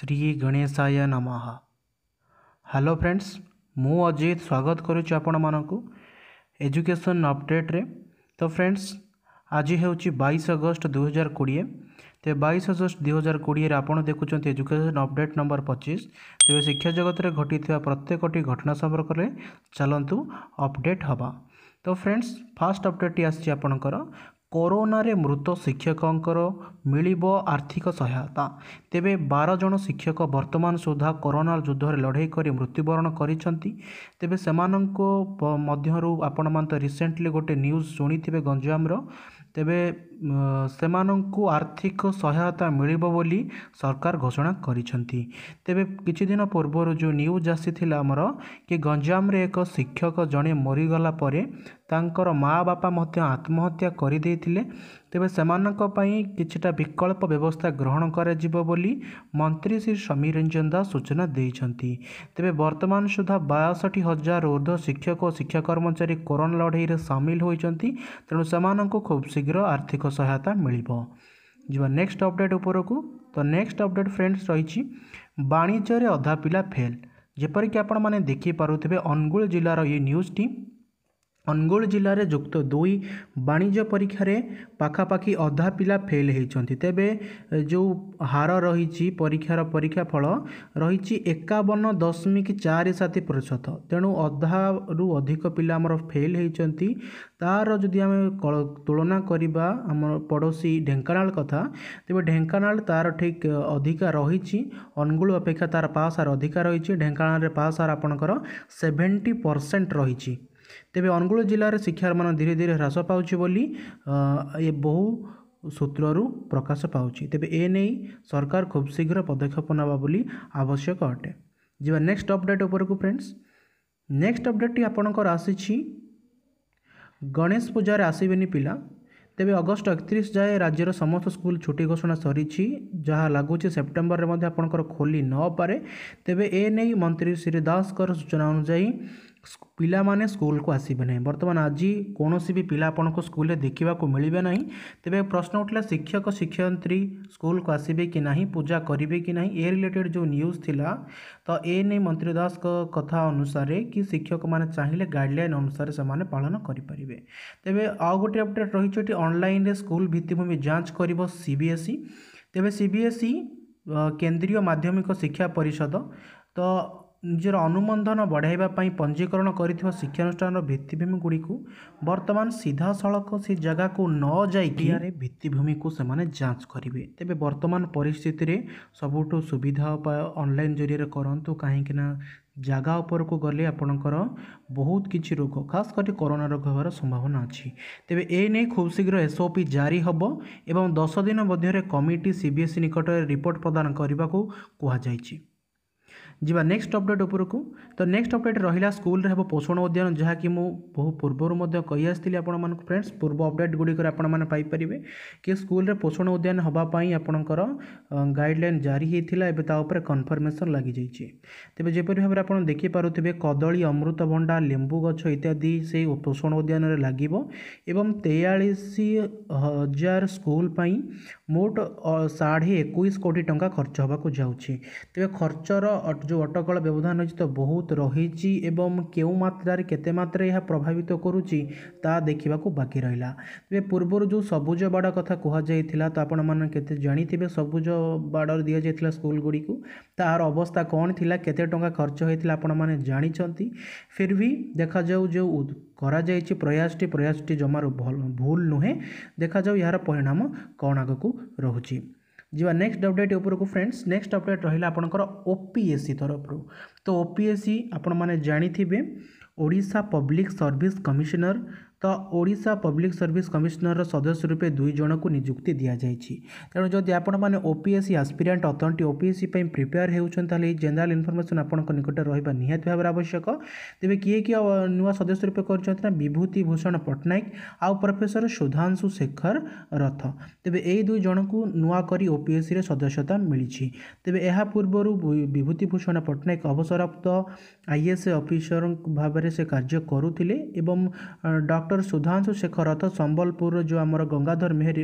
श्री गणेशाय नम hello friends मु अजित स्वागत करुच एजुकेशन अपडेट रे तो फ्रेंड्स आज हे 22 दुई हजार कोड़े तो बैस अगस्ट दुई हजार कोड़े आपड़ देखुं एजुकेशन अपडेट नंबर पचीस तेज शिक्षा जगत में घटी प्रत्येक घटना संपर्क चलतु अपडेट हाँ तो फ्रेंड्स फास्ट अपडेट आपणकर କରୋନାରେ ମୃତ ଶିକ୍ଷକଙ୍କର ମିଳିବ ଆର୍ଥିକ ସହାୟତା ତେବେ ବାର ଜଣ ଶିକ୍ଷକ ବର୍ତ୍ତମାନ ସୁଦ୍ଧା କରୋନା ଯୁଦ୍ଧରେ ଲଢ଼େଇ କରି ମୃତ୍ୟୁବରଣ କରିଛନ୍ତି ତେବେ ସେମାନଙ୍କ ମଧ୍ୟରୁ ଆପଣମାନେ ତ ରିସେଣ୍ଟଲି ଗୋଟେ ନ୍ୟୁଜ୍ ଶୁଣିଥିବେ ଗଞ୍ଜାମର ତେବେ ସେମାନଙ୍କୁ ଆର୍ଥିକ ସହାୟତା ମିଳିବ ବୋଲି ସରକାର ଘୋଷଣା କରିଛନ୍ତି ତେବେ କିଛି ଦିନ ପୂର୍ବରୁ ଯେଉଁ ନ୍ୟୁଜ୍ ଆସିଥିଲା ଆମର କି ଗଞ୍ଜାମରେ ଏକ ଶିକ୍ଷକ ଜଣେ ମରିଗଲା ପରେ ତାଙ୍କର ମାଆ ବାପା ମଧ୍ୟ ଆତ୍ମହତ୍ୟା କରିଦେଇଥିଲେ ତେବେ ସେମାନଙ୍କ ପାଇଁ କିଛିଟା ବିକଳ୍ପ ବ୍ୟବସ୍ଥା ଗ୍ରହଣ କରାଯିବ ବୋଲି ମନ୍ତ୍ରୀ ଶ୍ରୀ ସମୀର ରଞ୍ଜନ ଦାସ ସୂଚନା ଦେଇଛନ୍ତି ତେବେ ବର୍ତ୍ତମାନ ସୁଦ୍ଧା ବାଷଠି ହଜାର ଉର୍ଦ୍ଧ୍ୱ ଶିକ୍ଷକ ଓ ଶିକ୍ଷା କର୍ମଚାରୀ କରୋନା ଲଢ଼େଇରେ ସାମିଲ ହୋଇଛନ୍ତି ତେଣୁ ସେମାନଙ୍କୁ ଖୁବ୍ ଶୀଘ୍ର ଆର୍ଥିକ ସହାୟତା ମିଳିବ ଯିବା ନେକ୍ସଟ ଅପଡ଼େଟ୍ ଉପରକୁ ତ ନେକ୍ସଟ ଅପଡ଼େଟ୍ ଫ୍ରେଣ୍ଡସ୍ ରହିଛି ବାଣିଜ୍ୟରେ ଅଧା ପିଲା ଫେଲ୍ ଯେପରିକି ଆପଣମାନେ ଦେଖିପାରୁଥିବେ ଅନୁଗୁଳ ଜିଲ୍ଲାର ଏହି ନ୍ୟୁଜ୍ଟି ଅନୁଗୁଳ ଜିଲ୍ଲାରେ ଯୁକ୍ତ ଦୁଇ ବାଣିଜ୍ୟ ପରୀକ୍ଷାରେ ପାଖାପାଖି ଅଧା ପିଲା ଫେଲ୍ ହୋଇଛନ୍ତି ତେବେ ଯେଉଁ ହାର ରହିଛି ପରୀକ୍ଷାର ପରୀକ୍ଷା ଫଳ ରହିଛି ଏକାବନ ଦଶମିକ ଚାରି ସାତ ପ୍ରତିଶତ ତେଣୁ ଅଧାରୁ ଅଧିକ ପିଲା ଆମର ଫେଲ୍ ହୋଇଛନ୍ତି ତା'ର ଯଦି ଆମେ ତୁଳନା କରିବା ଆମର ପଡ଼ୋଶୀ ଢେଙ୍କାନାଳ କଥା ତେବେ ଢେଙ୍କାନାଳ ତା'ର ଠିକ୍ ଅଧିକା ରହିଛି ଅନୁଗୁଳ ଅପେକ୍ଷା ତା'ର ପାସ୍ ହାର ଅଧିକା ରହିଛି ଢେଙ୍କାନାଳରେ ପାସ୍ ହାର ଆପଣଙ୍କର ସେଭେଣ୍ଟି ପରସେଣ୍ଟ ରହିଛି ତେବେ ଅନୁଗୁଳ ଜିଲ୍ଲାରେ ଶିକ୍ଷାର ମାନ ଧୀରେ ଧୀରେ ହ୍ରାସ ପାଉଛି ବୋଲି ଏ ବହୁ ସୂତ୍ରରୁ ପ୍ରକାଶ ପାଉଛି ତେବେ ଏ ନେଇ ସରକାର ଖୁବ୍ ଶୀଘ୍ର ପଦକ୍ଷେପ ନେବା ବୋଲି ଆବଶ୍ୟକ ଅଟେ ଯିବା ନେକ୍ସଟ ଅପଡ଼େଟ୍ ଉପରକୁ ଫ୍ରେଣ୍ଡସ୍ ନେକ୍ସଟ ଅପଡ଼େଟ୍ଟି ଆପଣଙ୍କର ଆସିଛି ଗଣେଶ ପୂଜାରେ ଆସିବେନି ପିଲା ତେବେ ଅଗଷ୍ଟ ଏକତିରିଶ ଯାଏଁ ରାଜ୍ୟର ସମସ୍ତ ସ୍କୁଲ ଛୁଟି ଘୋଷଣା ସରିଛି ଯାହା ଲାଗୁଛି ସେପ୍ଟେମ୍ବରରେ ମଧ୍ୟ ଆପଣଙ୍କର ଖୋଲି ନପାରେ ତେବେ ଏ ନେଇ ମନ୍ତ୍ରୀ ଶ୍ରୀ ଦାସଙ୍କର ସୂଚନା ଅନୁଯାୟୀ पिला माने स्कूल को आसबे ना बर्तमान आज कौन सी पिला आप स्कूल देखा मिले ना तेज प्रश्न उठला शिक्षक शिक्षयत्री स्कूल को आसबे कि ना पूजा करेंगे कि ना ए रिलेटेड जो न्यूज थी तो ये नहीं मंत्री दास कथा अनुसार कि शिक्षक मैंने चाहिए गाइडलैन अनुसार से पालन करेंगे तेज आउ गोटे अपडेट रही अनल स्कूल भित्तिमि जांच कर सी बी एस e। तेज सी बी e, केन्द्रीय माध्यमिक शिक्षा परिषद तो ନିଜର ଅନୁବନ୍ଧନ ବଢ଼ାଇବା ପାଇଁ ପଞ୍ଜୀକରଣ କରିଥିବା ଶିକ୍ଷାନୁଷ୍ଠାନର ଭିତ୍ତିଭୂମି ଗୁଡ଼ିକୁ ବର୍ତ୍ତମାନ ସିଧାସଳଖ ସେ ଜାଗାକୁ ନ ଯାଇ ଯାଇକି ଭିତ୍ତିଭୂମିକୁ ସେମାନେ ଯାଞ୍ଚ କରିବେ ତେବେ ବର୍ତ୍ତମାନ ପରିସ୍ଥିତିରେ ସବୁଠୁ ସୁବିଧା ଉପାୟ ଅନଲାଇନ୍ ଜରିଆରେ କରନ୍ତୁ କାହିଁକିନା ଜାଗା ଉପରକୁ ଗଲେ ଆପଣଙ୍କର ବହୁତ କିଛି ରୋଗ ଖାସ୍ କରି କରୋନା ରୋଗ ହେବାର ସମ୍ଭାବନା ଅଛି ତେବେ ଏ ନେଇ ଖୁବ୍ ଶୀଘ୍ର ଏସ୍ଓପି ଜାରି ହେବ ଏବଂ ଦଶ ଦିନ ମଧ୍ୟରେ କମିଟି ସିବିଏସ୍ଇ ନିକଟରେ ରିପୋର୍ଟ ପ୍ରଦାନ କରିବାକୁ କୁହାଯାଇଛି ଯିବା ନେକ୍ସଟ ଅପଡ଼େଟ୍ ଉପରକୁ ତ ନେକ୍ସଟ ଅପଡ଼େଟ୍ ରହିଲା ସ୍କୁଲରେ ହେବ ପୋଷଣ ଉଦ୍ୟାନ ଯାହାକି ମୁଁ ବହୁ ପୂର୍ବରୁ ମଧ୍ୟ କହିଆସିଥିଲି ଆପଣମାନଙ୍କୁ ଫ୍ରେଣ୍ଡସ୍ ପୂର୍ବ ଅପଡ଼େଟ୍ ଗୁଡ଼ିକରେ ଆପଣମାନେ ପାଇପାରିବେ କି ସ୍କୁଲରେ ପୋଷଣ ଉଦ୍ୟାନ ହେବା ପାଇଁ ଆପଣଙ୍କର ଗାଇଡ଼ଲାଇନ୍ ଜାରି ହୋଇଥିଲା ଏବେ ତା ଉପରେ କନଫର୍ମେସନ୍ ଲାଗିଯାଇଛି ତେବେ ଯେପରି ଭାବରେ ଆପଣ ଦେଖିପାରୁଥିବେ କଦଳୀ ଅମୃତଭଣ୍ଡା ଲେମ୍ବୁ ଗଛ ଇତ୍ୟାଦି ସେହି ପୋଷଣ ଉଦ୍ୟାନରେ ଲାଗିବ ଏବଂ ତେୟାଳିଶ ହଜାର ସ୍କୁଲ ପାଇଁ ମୋଟ ସାଢ଼େ ଏକୋଇଶ କୋଟି ଟଙ୍କା ଖର୍ଚ୍ଚ ହେବାକୁ ଯାଉଛି ତେବେ ଖର୍ଚ୍ଚର जो ଅଟକଳ ବ୍ୟବଧାନ ରହିଛି ତ ବହୁତ ରହିଛି ଏବଂ କେଉଁ ମାତ୍ରାରେ କେତେ ମାତ୍ରାରେ ଏହା ପ୍ରଭାବିତ କରୁଛି ତାହା ଦେଖିବାକୁ ବାକି ରହିଲା ତେବେ ପୂର୍ବରୁ ଯେଉଁ ସବୁଜ ବାଡ଼ କଥା କୁହାଯାଇଥିଲା ତ ଆପଣମାନେ କେତେ ଜାଣିଥିବେ ସବୁଜ ବାଡ଼ ଦିଆଯାଇଥିଲା ସ୍କୁଲଗୁଡ଼ିକୁ ତାହାର ଅବସ୍ଥା କ'ଣ ଥିଲା କେତେ ଟଙ୍କା ଖର୍ଚ୍ଚ ହୋଇଥିଲା ଆପଣମାନେ ଜାଣିଛନ୍ତି ଫିର୍ ବି ଦେଖାଯାଉ ଯେଉଁ କରାଯାଇଛି ପ୍ରୟାସଟି ପ୍ରୟାସଟି ଜମାରୁ ଭୁଲ ନୁହେଁ ଦେଖାଯାଉ ଏହାର ପରିଣାମ କ'ଣ ଆଗକୁ ରହୁଛି ଯିବା ନେକ୍ସଟ ଅପଡ଼େଟ୍ ଉପରକୁ ଫ୍ରେଣ୍ଡସ୍ ନେକ୍ସଟ ଅପଡ଼େଟ୍ ରହିଲା ଆପଣଙ୍କର ଓ ପି ଏସ୍ ସି ତରଫରୁ ତ ଓ ପି ଏସ୍ ସି ଆପଣମାନେ ଜାଣିଥିବେ ଓଡ଼ିଶା ପବ୍ଲିକ୍ ସର୍ଭିସ୍ କମିଶନର ତ ଓଡ଼ିଶା ପବ୍ଲିକ୍ ସର୍ଭିସ୍ କମିଶନରର ସଦସ୍ୟ ରୂପେ ଦୁଇ ଜଣଙ୍କୁ ନିଯୁକ୍ତି ଦିଆଯାଇଛି ତେଣୁ ଯଦି ଆପଣମାନେ O P S C aspirant authority O P S C ପାଇଁ ପ୍ରିପେୟାର ହେଉଛନ୍ତି ତାହେଲେ ଏଇ ଜେନେରାଲ୍ ଇନଫର୍ମେସନ୍ ଆପଣଙ୍କ ନିକଟରେ ରହିବା ନିହାତି ଭାବରେ ଆବଶ୍ୟକ ତେବେ କିଏ କିଏ ନୂଆ ସଦସ୍ୟ ରୂପେ କରିଛନ୍ତି ନା ବିଭୂତି ଭୂଷଣ ପଟ୍ଟନାୟକ ଆଉ ପ୍ରଫେସର ସୁଧାଂଶୁ ଶେଖର ରଥ ତେବେ ଏହି ଦୁଇ ଜଣଙ୍କୁ ନୂଆ କରି ଓ ପି ଏସ୍ ସିରେ ସଦସ୍ୟତା ମିଳିଛି ତେବେ ଏହା ପୂର୍ବରୁ ବିଭୂତିଭୂଷଣ ପଟ୍ଟନାୟକ ଅବସରପ୍ରାପ୍ତ ଆଇ ଏସ୍ ଅଫିସର ଭାବରେ ସେ କାର୍ଯ୍ୟ କରୁଥିଲେ ଏବଂ ଡକ୍ଟର ডক্টর ସୁଧାଂଶୁ ଶେଖରଥ ସମ୍ବଲପୁରର ଯେଉଁ ଆମର ଗଙ୍ଗାଧର ମେହେର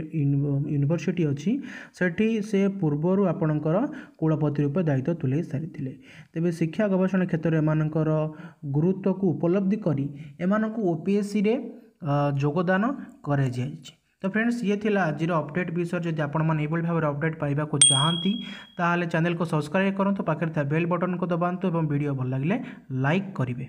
ୟୁନିଭର୍ସିଟି ଅଛି ସେଠି ସେ ପୂର୍ବରୁ ଆପଣଙ୍କର କୁଳପତି ରୂପେ ଦାୟିତ୍ୱ ତୁଲାଇ ସାରିଥିଲେ ତେବେ ଶିକ୍ଷା ଗବେଷଣା କ୍ଷେତ୍ରରେ ଏମାନଙ୍କର ଗୁରୁତ୍ୱକୁ ଉପଲବ୍ଧି କରି ଏମାନଙ୍କୁ ଓପିଏସ୍ସିରେ ଯୋଗଦାନ କରାଯାଇଛି ତ ଫ୍ରେଣ୍ଡସ୍ ଇଏ ଥିଲା ଆଜିର ଅପଡ଼େଟ୍ ବିଷୟରେ ଯଦି ଆପଣମାନେ ଏଇଭଳି ଭାବରେ ଅପଡ଼େଟ୍ ପାଇବାକୁ ଚାହାନ୍ତି ତାହେଲେ ଚ୍ୟାନେଲ୍କୁ ସବସ୍କ୍ରାଇବ୍ କରନ୍ତୁ ପାଖରେ ଥିବା ବେଲ୍ ବଟନ୍କୁ ଦବାନ୍ତୁ ଏବଂ ଭିଡ଼ିଓ ଭଲ ଲାଗିଲେ ଲାଇକ୍ କରିବେ